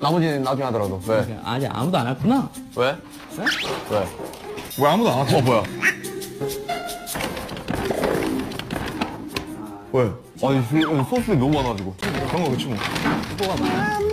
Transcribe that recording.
나머지는 나중에 하더라도. 왜? 아직 아무도 안 왔구나. 왜? 네? 왜? 왜 아무도 안 왔어? 어, 뭐야? 왜? 아니, 소스 너무 많아가지고. 그런 거 그치 뭐. 뭐가 많아.